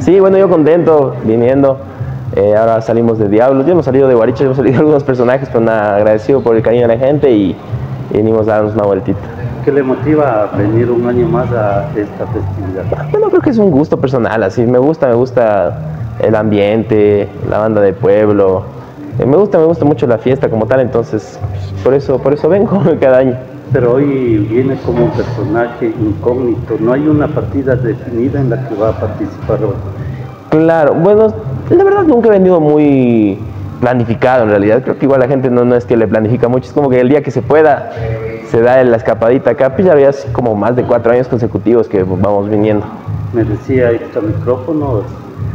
Sí, bueno, yo contento viniendo. Eh, ahora salimos de Diablos, ya hemos salido de Guaricho, hemos salido de algunos personajes, pero nada, agradecido por el cariño de la gente y, y venimos a darnos una vueltita. ¿Qué le motiva a venir un año más a esta festividad? Bueno, creo que es un gusto personal, así me gusta, me gusta el ambiente, la banda de pueblo, eh, me gusta, me gusta mucho la fiesta como tal, entonces por eso, por eso vengo cada año. Pero hoy viene como un personaje incógnito, no hay una partida definida en la que va a participar hoy. Claro, bueno, la verdad nunca he venido muy planificado en realidad. Creo que igual la gente no, no es que le planifica mucho, es como que el día que se pueda se da la escapadita acá. Pues ya es como más de cuatro años consecutivos que vamos viniendo. Me decía extra micrófono,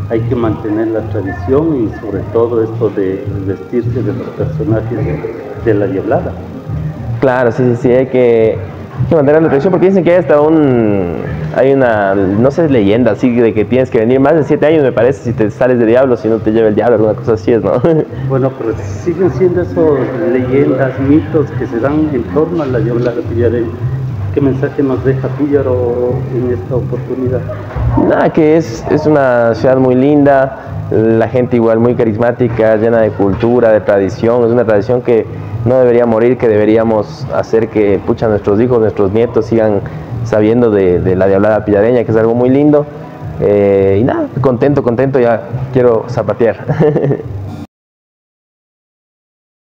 hay que mantener la tradición y sobre todo esto de vestirse de los personajes de la diablada. Claro, sí, sí, sí, hay que, hay que mantener la tradición porque dicen que hay hasta un, hay una, no sé, leyenda así de que tienes que venir más de siete años, me parece, si te sales de diablo, si no te lleva el diablo, alguna cosa así es, ¿no? Bueno, pero siguen siendo esos leyendas, mitos que se dan en torno a la diablada pillareña. ¿Qué mensaje nos deja Píllaro en esta oportunidad? Nada, que es, es una ciudad muy linda, la gente igual muy carismática, llena de cultura, de tradición, es una tradición que no debería morir, que deberíamos hacer que pucha, nuestros hijos, nuestros nietos sigan sabiendo de, de la diablada pillareña, que es algo muy lindo. Eh, y nada, contento, contento, ya quiero zapatear.